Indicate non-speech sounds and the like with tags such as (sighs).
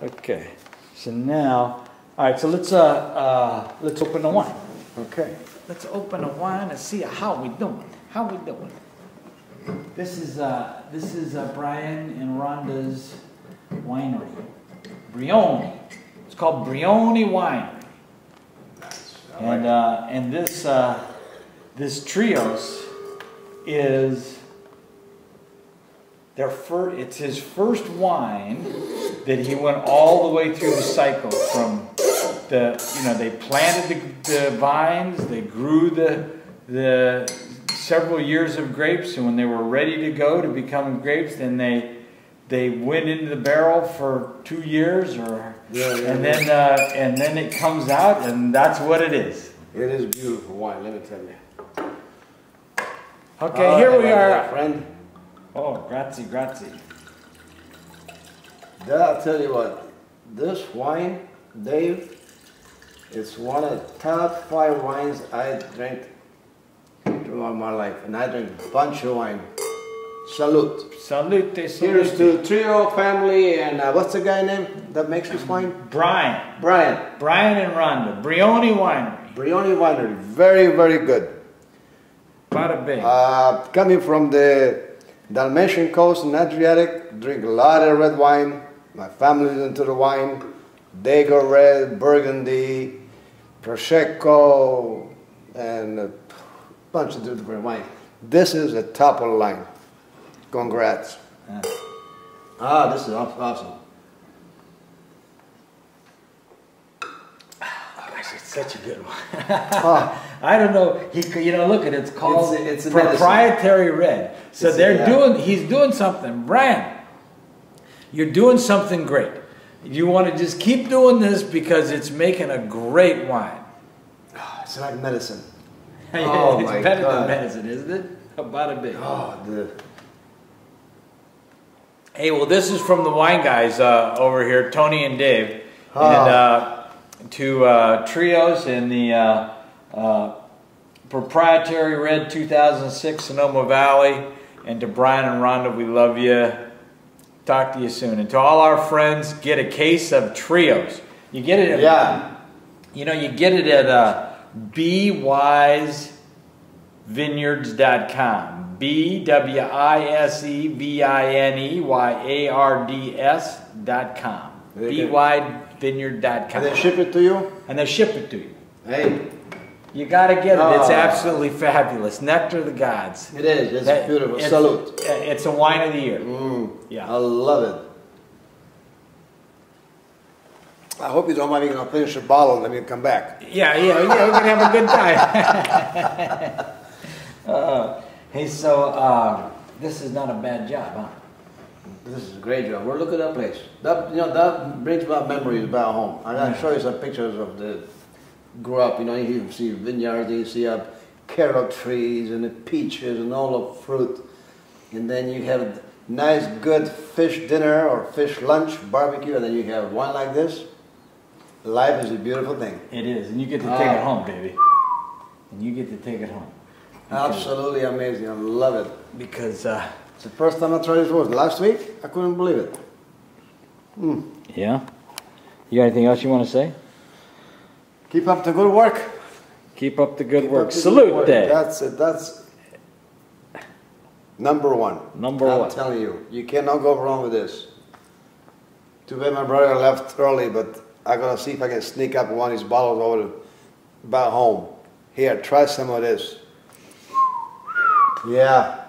Okay, so now, all right, so let's, uh, uh, let's open the wine. Okay. Let's open the wine and see how we doing. How we doing? This is, uh, this is uh, Brian and Rhonda's winery. Brioni. It's called Brioni Winery. And, uh, and this, uh, this Trios is their first, it's his first wine that he went all the way through the cycle from the, you know, they planted the, the vines, they grew the, the several years of grapes, and when they were ready to go to become grapes, then they, they went into the barrel for two years or, Yeah, yeah, and then, uh, and then it comes out and that's what it is. It is beautiful wine, let me tell you. Okay, Oh, here we are. Friend, Oh, grazie, grazie. Then I'll tell you what, this wine, Dave, it's one of the top five wines I drink throughout my life. And I drink a bunch of wine. Salute. Salute, Here's salute. to Trio family and uh, what's the guy name that makes this wine? Brian. Brian. Brian and Rhonda. Brioni Winery. Brioni Winery. Very, very good. Bada bing. Uh, coming from the Dalmatian coast and Adriatic, drink a lot of red wine. My family's into the wine. Dago Red, Burgundy, Prosecco, and a bunch of different wine. This is a top of the line. Congrats. Yeah. Ah, this is awesome. Gosh, it's such a good one. Ah, (laughs) I don't know. He, could- you know, look at it. It's called It's it's a medicine. proprietary red. So It's they're yeah. doing. He's doing something. Brian, you're doing something great. You want to just keep doing this because it's making a great wine. (sighs) it's like medicine. (laughs) Oh it's my better God. than medicine, isn't it? About a bit. Oh, the, Hey, well, this is from the wine guys uh, over here, Tony and Dave, Ah. and uh, to uh, Trios in the uh, uh, proprietary Red 2006 Sonoma Valley, and to Brian and Rhonda, we love you. Talk to you soon. And to all our friends, get a case of Trios. You get it at, yeah. you know, you get it at uh, bwisevineyards.com. B W I S E V I N E Y A R D S dot com. Okay. bwisevineyard.com. And they ship it to you? And they ship it to you. Hey, You got to get it. It's Ah. absolutely fabulous. Nectar of the gods. it is. It's That- beautiful. it's- Salute. It's a wine of the year. Mm, Yeah. I love it. I hope you don't mind me gonna finish the bottle and let me come back. Yeah, yeah, yeah. We're gonna have a good time. (laughs) (laughs) uh, hey, so uh, this is not a bad job, huh? This is a great job. We're looking at that place. That you know that brings back memories about home. I gotta show you some pictures of the grew up. You know, you see vineyards, you see uh, carrot trees and the peaches and all the fruit, and then you have nice, good fish dinner or fish lunch, barbecue, and then you have wine like this. Life is a beautiful thing. It is, and you get to take Ah. it home, baby. And you get to take it home Absolutely amazing. I love it. because uh, It's the first time I tried this was last week. I couldn't believe it. Hmm. yeah. You got anything else you want to say? Keep up the good work. Keep up the good Keep work. the good Salute work. day. That's it. That's number one. Number one. I'm telling you, you cannot go wrong with this. Too bad my brother left early, but I gotta see if I can sneak up one of these bottles over to back home. Here, try some of this. Yeah,